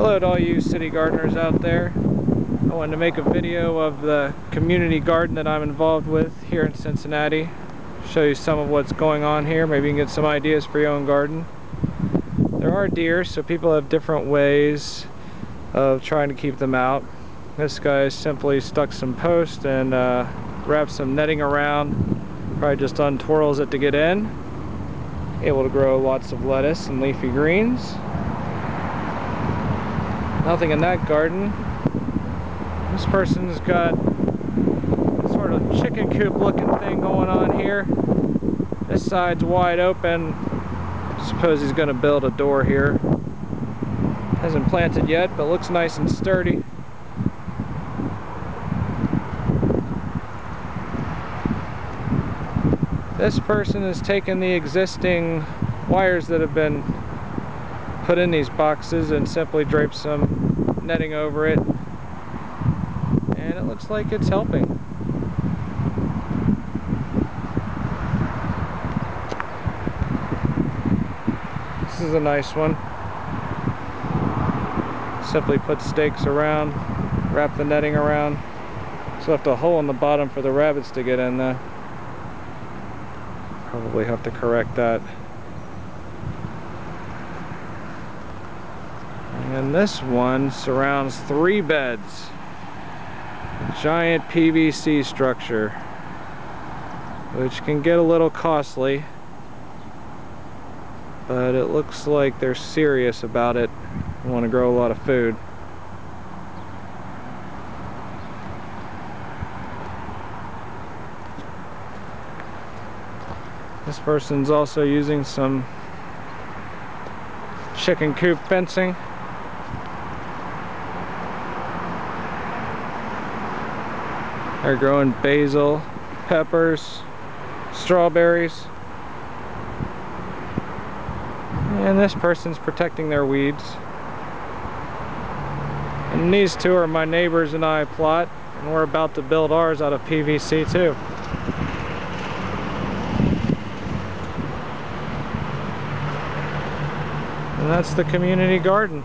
Hello to all you city gardeners out there. I wanted to make a video of the community garden that I'm involved with here in Cincinnati. Show you some of what's going on here. Maybe you can get some ideas for your own garden. There are deer, so people have different ways of trying to keep them out. This guy simply stuck some posts and uh, wrapped some netting around. Probably just untwirls it to get in. Able to grow lots of lettuce and leafy greens. Nothing in that garden. This person's got sort of chicken coop looking thing going on here. This side's wide open. I suppose he's going to build a door here. Hasn't planted yet, but looks nice and sturdy. This person has taken the existing wires that have been put in these boxes and simply drape some netting over it. And it looks like it's helping. This is a nice one. Simply put stakes around wrap the netting around. Just left a hole in the bottom for the rabbits to get in there. Probably have to correct that And this one surrounds three beds. Giant PVC structure, which can get a little costly, but it looks like they're serious about it. They want to grow a lot of food. This person's also using some chicken coop fencing. They're growing basil, peppers, strawberries. And this person's protecting their weeds. And these two are my neighbors and I plot. And we're about to build ours out of PVC too. And that's the community garden.